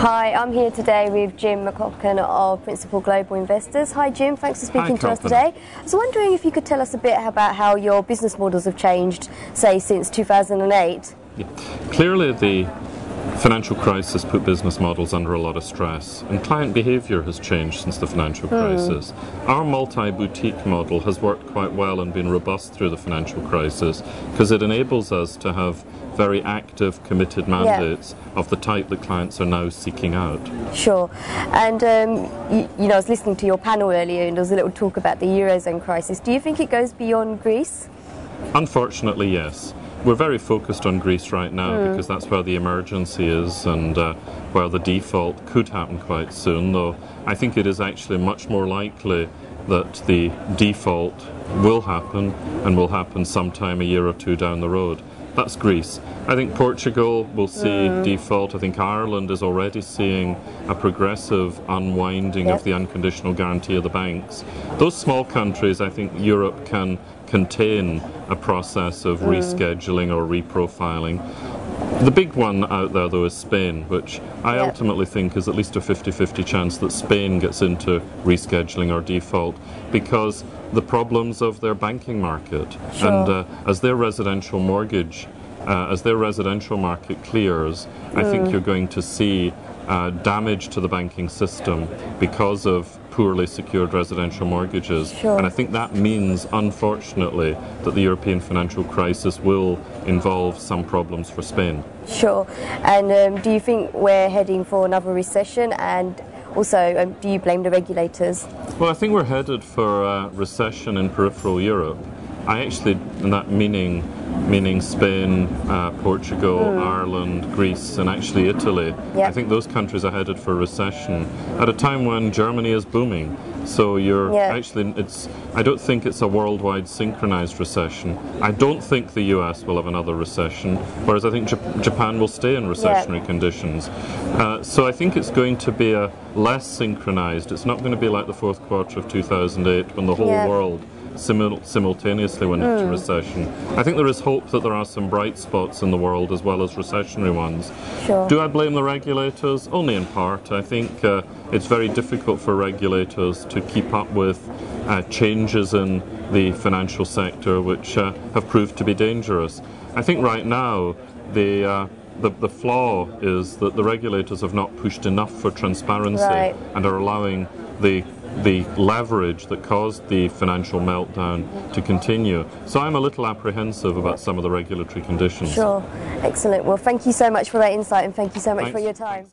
Hi, I'm here today with Jim McCaughan of Principal Global Investors. Hi Jim, thanks for speaking Hi, to us today. I was wondering if you could tell us a bit about how your business models have changed, say, since 2008. Yeah. Clearly, the financial crisis put business models under a lot of stress, and client behaviour has changed since the financial hmm. crisis. Our multi boutique model has worked quite well and been robust through the financial crisis because it enables us to have very active, committed mandates of the type that clients are now seeking out. Sure. And, um, you, you know, I was listening to your panel earlier and there was a little talk about the Eurozone crisis. Do you think it goes beyond Greece? Unfortunately, yes. We're very focused on Greece right now because that's where the emergency is and uh, where the default could happen quite soon, though I think it is actually much more likely that the default will happen and will happen sometime a year or two down the road. That's Greece. I think Portugal will see oh. default. I think Ireland is already seeing a progressive unwinding Yep. of the unconditional guarantee of the banks. Those small countries, I think Europe can contain a process of oh. rescheduling or reprofiling. The big one out there, though, is Spain, which I Yep. ultimately think is at least a 50 50 chance that Spain gets into rescheduling or default because the problems of their banking market Sure. and uh, as their residential mortgage, uh, as their residential market clears, I Mm. think you're going to see uh, damage to the banking system because of poorly secured residential mortgages. Sure. And I think that means, unfortunately, that the European financial crisis will involve some problems for Spain. Sure. And um, do you think we're heading for another recession? And also, um, do you blame the regulators? Well, I think we're headed for a recession in peripheral Europe. I actually, and that meaning, meaning Spain, uh, Portugal, Ireland, Greece, and actually Italy. Yep. I think those countries are headed for recession at a time when Germany is booming. So you're Yeah. actually, it's. I don't think it's a worldwide synchronized recession. I don't think the U.S. will have another recession, whereas I think Jap- Japan will stay in recessionary conditions. Uh, so I think it's going to be a less synchronized. It's not going to be like the fourth quarter of 2008 when the whole Yeah. world simul- simultaneously went into recession. I think there is hope that there are some bright spots in the world as well as recessionary ones. Sure. Do I blame the regulators? Only in part. I think uh, it's very difficult for regulators to keep up with uh, changes in the financial sector which uh, have proved to be dangerous. I think right now the uh, the, the flaw is that the regulators have not pushed enough for transparency Right. and are allowing the the leverage that caused the financial meltdown to continue. So I'm a little apprehensive about some of the regulatory conditions. Sure. Excellent. Well, thank you so much for that insight and thank you so much for your time.